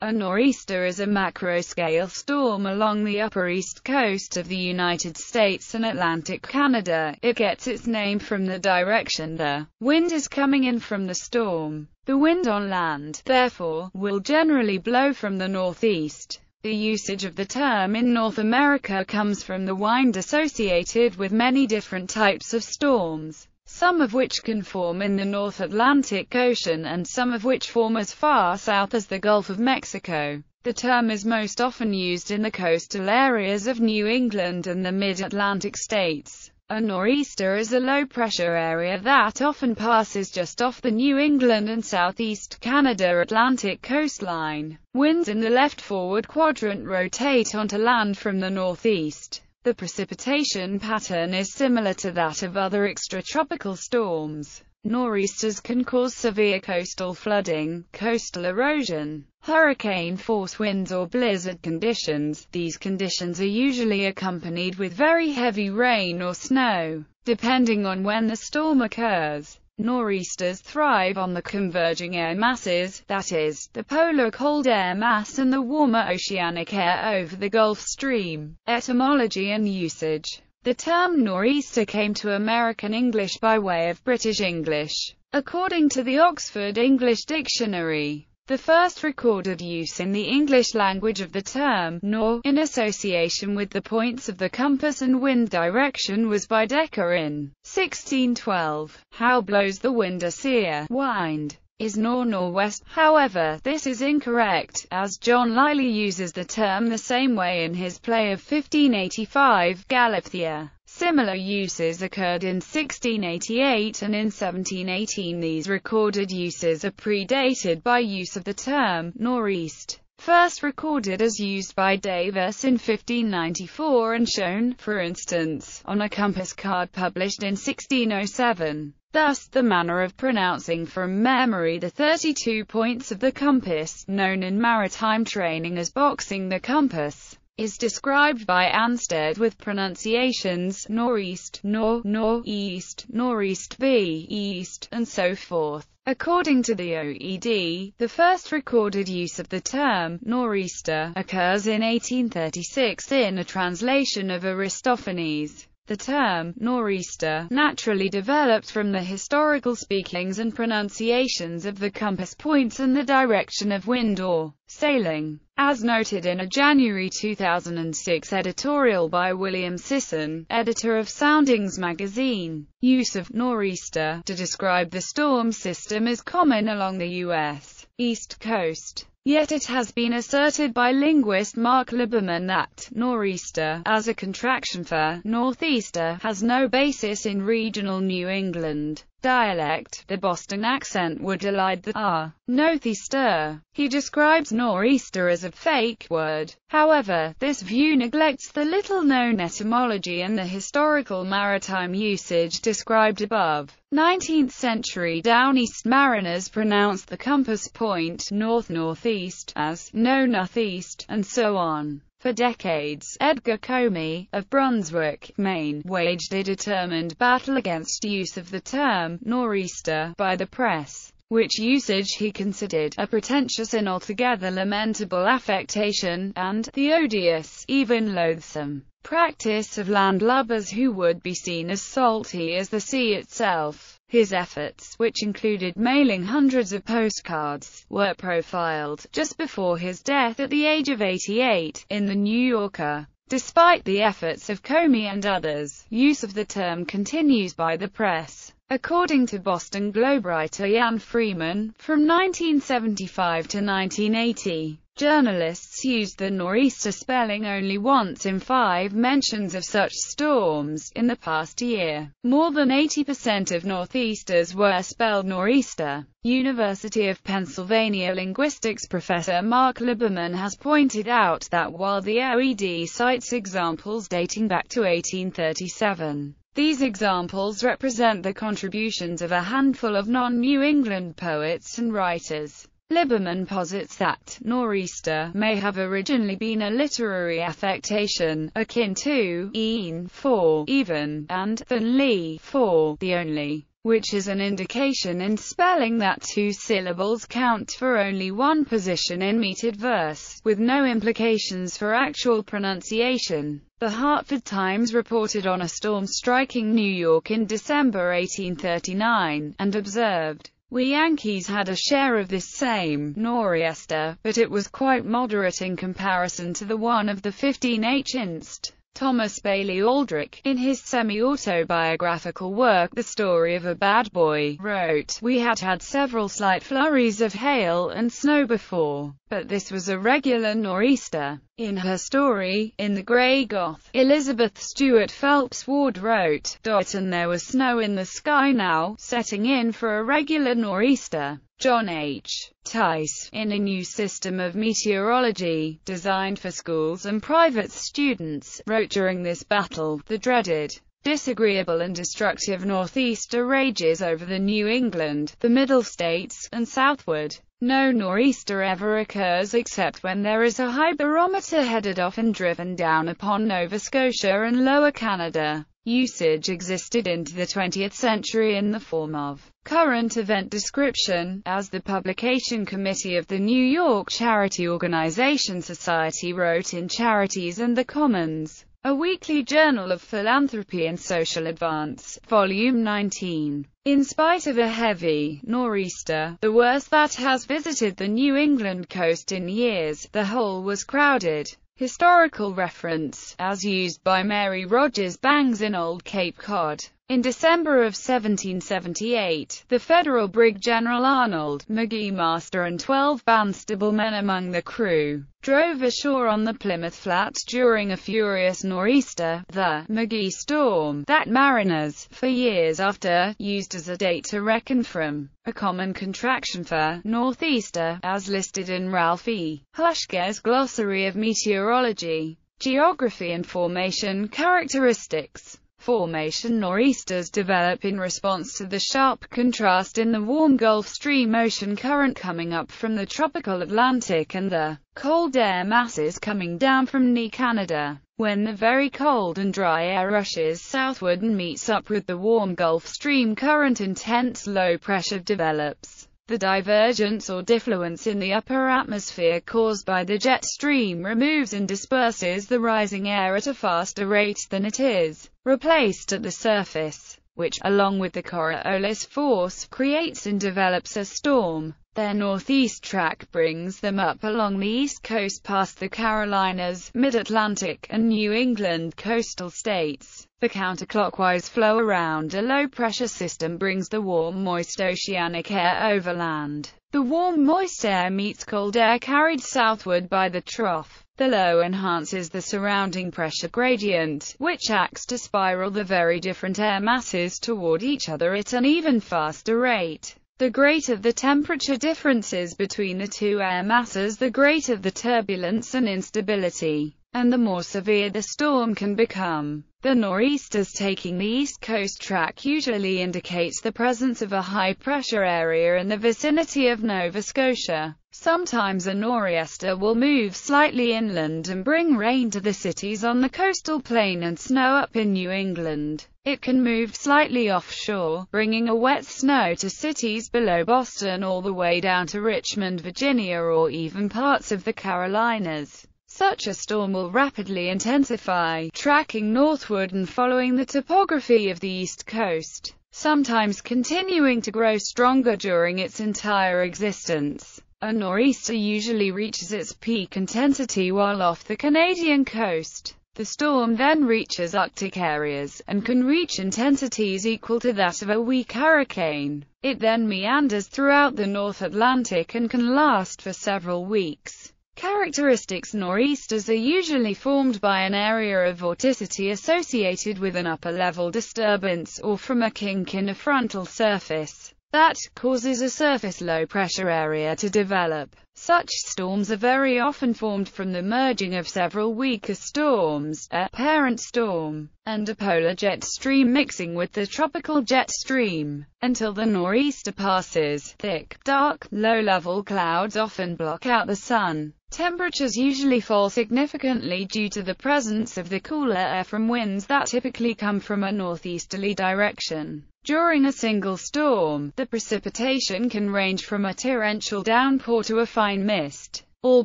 A nor'easter is a macro-scale storm along the upper east coast of the United States and Atlantic Canada. It gets its name from the direction the wind is coming in from the storm. The wind on land, therefore, will generally blow from the northeast. The usage of the term in North America comes from the wind associated with many different types of storms some of which can form in the North Atlantic Ocean and some of which form as far south as the Gulf of Mexico. The term is most often used in the coastal areas of New England and the mid-Atlantic states. A nor'easter is a low-pressure area that often passes just off the New England and southeast Canada Atlantic coastline. Winds in the left forward quadrant rotate onto land from the northeast. The precipitation pattern is similar to that of other extratropical storms. Nor'easters can cause severe coastal flooding, coastal erosion, hurricane-force winds or blizzard conditions. These conditions are usually accompanied with very heavy rain or snow, depending on when the storm occurs. Nor'easters thrive on the converging air masses, that is, the polar cold air mass and the warmer oceanic air over the Gulf Stream. Etymology and usage The term nor'easter came to American English by way of British English. According to the Oxford English Dictionary, the first recorded use in the English language of the term nor, in association with the points of the compass and wind direction was by Dekker in 1612. How blows the wind a seer wind is nor nor west. However, this is incorrect, as John Lyly uses the term the same way in his play of 1585, Galathea. Similar uses occurred in 1688 and in 1718 these recorded uses are predated by use of the term, nor'east, first recorded as used by Davis in 1594 and shown, for instance, on a compass card published in 1607. Thus, the manner of pronouncing from memory the 32 points of the compass, known in maritime training as boxing the compass, is described by Ansted with pronunciations nor'east, nor, nor-east, nor'east v, east, and so forth. According to the OED, the first recorded use of the term nor'easter occurs in 1836 in a translation of Aristophanes. The term nor'easter naturally developed from the historical speakings and pronunciations of the compass points and the direction of wind or sailing. As noted in a January 2006 editorial by William Sisson, editor of Soundings magazine, use of nor'easter to describe the storm system is common along the U.S. East Coast. Yet it has been asserted by linguist Mark Liberman that nor'easter, as a contraction for northeaster, has no basis in regional New England dialect. The Boston accent would elide the r, northeaster. He describes nor'easter as a fake word. However, this view neglects the little-known etymology and the historical maritime usage described above. 19th-century Downeast mariners pronounced the compass point north-northeast as no northeast, and so on. For decades, Edgar Comey, of Brunswick, Maine, waged a determined battle against use of the term nor'easter by the press, which usage he considered a pretentious and altogether lamentable affectation, and the odious, even loathsome, practice of landlubbers who would be seen as salty as the sea itself. His efforts, which included mailing hundreds of postcards, were profiled, just before his death at the age of 88, in The New Yorker. Despite the efforts of Comey and others, use of the term continues by the press. According to Boston Globe writer Jan Freeman, from 1975 to 1980, Journalists used the nor'easter spelling only once in five mentions of such storms in the past year. More than 80% of northeasters were spelled nor'easter. University of Pennsylvania linguistics professor Mark Liberman has pointed out that while the OED cites examples dating back to 1837, these examples represent the contributions of a handful of non-New England poets and writers. Liberman posits that nor'easter may have originally been a literary affectation, akin to een for even, and than for the only, which is an indication in spelling that two syllables count for only one position in metered verse, with no implications for actual pronunciation. The Hartford Times reported on a storm striking New York in December 1839, and observed, we Yankees had a share of this same nor'easter, but it was quite moderate in comparison to the one of the 15H inst. Thomas Bailey Aldrich, in his semi-autobiographical work The Story of a Bad Boy, wrote, We had had several slight flurries of hail and snow before, but this was a regular nor'easter. In her story, In the Grey Goth, Elizabeth Stuart Phelps Ward wrote, Dot and there was snow in the sky now, setting in for a regular nor'easter. John H. Tice, in a new system of meteorology, designed for schools and private students, wrote during this battle, the dreaded, disagreeable and destructive northeaster rages over the New England, the Middle States, and southward. No nor'easter ever occurs except when there is a high barometer headed off and driven down upon Nova Scotia and Lower Canada. Usage existed into the 20th century in the form of current event description, as the publication committee of the New York Charity Organization Society wrote in Charities and the Commons, a weekly journal of philanthropy and social advance, volume 19. In spite of a heavy nor'easter, the worst that has visited the New England coast in years, the hole was crowded. Historical reference, as used by Mary Rogers Bangs in Old Cape Cod. In December of 1778, the Federal Brig General Arnold, Magee master and 12 Barnstable men among the crew, drove ashore on the Plymouth Flats during a furious nor'easter, the Magee storm, that mariners, for years after, used as a date to reckon from, a common contraction for northeaster, as listed in Ralph E. Huschke's Glossary of Meteorology, Geography and Formation Characteristics. Formation nor'easters develop in response to the sharp contrast in the warm Gulf Stream ocean current coming up from the tropical Atlantic and the cold air masses coming down from near Canada. When the very cold and dry air rushes southward and meets up with the warm Gulf Stream current intense low pressure develops. The divergence or diffluence in the upper atmosphere caused by the jet stream removes and disperses the rising air at a faster rate than it is replaced at the surface, which, along with the Coriolis force, creates and develops a storm. Their northeast track brings them up along the east coast past the Carolinas, Mid-Atlantic, and New England coastal states. The counterclockwise flow around a low-pressure system brings the warm, moist oceanic air overland. The warm, moist air meets cold air carried southward by the trough. The low enhances the surrounding pressure gradient, which acts to spiral the very different air masses toward each other at an even faster rate. The greater the temperature differences between the two air masses the greater the turbulence and instability, and the more severe the storm can become. The nor'easters taking the east coast track usually indicates the presence of a high-pressure area in the vicinity of Nova Scotia. Sometimes a nor'easter will move slightly inland and bring rain to the cities on the coastal plain and snow up in New England. It can move slightly offshore, bringing a wet snow to cities below Boston all the way down to Richmond, Virginia or even parts of the Carolinas. Such a storm will rapidly intensify, tracking northward and following the topography of the east coast, sometimes continuing to grow stronger during its entire existence. A nor'easter usually reaches its peak intensity while off the Canadian coast. The storm then reaches Arctic areas, and can reach intensities equal to that of a weak hurricane. It then meanders throughout the North Atlantic and can last for several weeks. Characteristics nor'easters are usually formed by an area of vorticity associated with an upper-level disturbance, or from a kink in a frontal surface that causes a surface low-pressure area to develop. Such storms are very often formed from the merging of several weaker storms, a parent storm, and a polar jet stream mixing with the tropical jet stream. Until the nor'easter passes, thick, dark, low-level clouds often block out the sun. Temperatures usually fall significantly due to the presence of the cooler air from winds that typically come from a northeasterly direction. During a single storm, the precipitation can range from a torrential downpour to a fine mist. All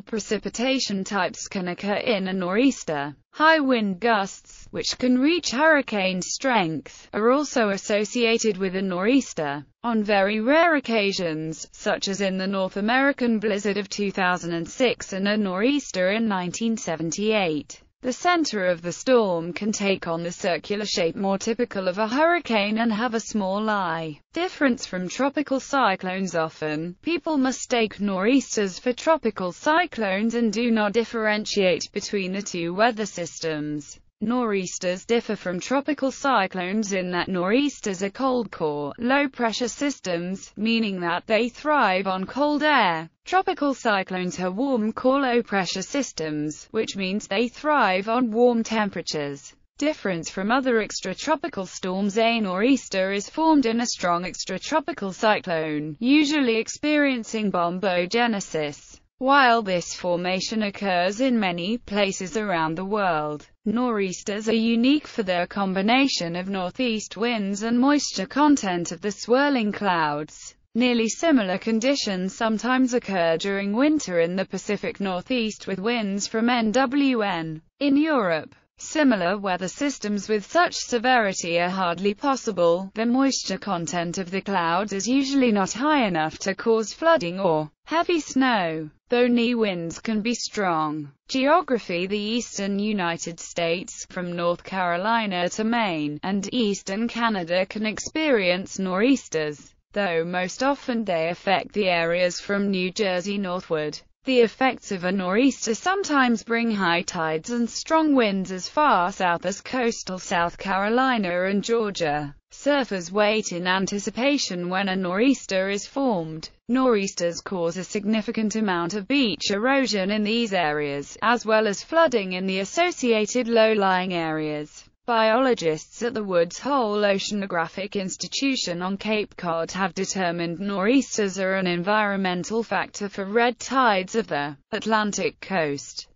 precipitation types can occur in a nor'easter. High wind gusts, which can reach hurricane strength, are also associated with a nor'easter. On very rare occasions, such as in the North American blizzard of 2006 and a nor'easter in 1978, the center of the storm can take on the circular shape more typical of a hurricane and have a small eye. Difference from tropical cyclones Often, people mistake nor'easters for tropical cyclones and do not differentiate between the two weather systems. Nor'easters differ from tropical cyclones in that nor'easters are cold core, low-pressure systems, meaning that they thrive on cold air. Tropical cyclones are warm core low-pressure systems, which means they thrive on warm temperatures. Difference from other extratropical storms A nor'easter is formed in a strong extratropical cyclone, usually experiencing bombogenesis. While this formation occurs in many places around the world, nor'easters are unique for their combination of northeast winds and moisture content of the swirling clouds. Nearly similar conditions sometimes occur during winter in the Pacific Northeast with winds from NWN. In Europe, Similar weather systems with such severity are hardly possible. The moisture content of the clouds is usually not high enough to cause flooding or heavy snow, though knee winds can be strong. Geography The eastern United States, from North Carolina to Maine, and eastern Canada can experience nor'easters, though most often they affect the areas from New Jersey northward. The effects of a nor'easter sometimes bring high tides and strong winds as far south as coastal South Carolina and Georgia. Surfers wait in anticipation when a nor'easter is formed. Nor'easters cause a significant amount of beach erosion in these areas, as well as flooding in the associated low-lying areas. Biologists at the Woods Hole Oceanographic Institution on Cape Cod have determined nor'easters are an environmental factor for red tides of the Atlantic coast.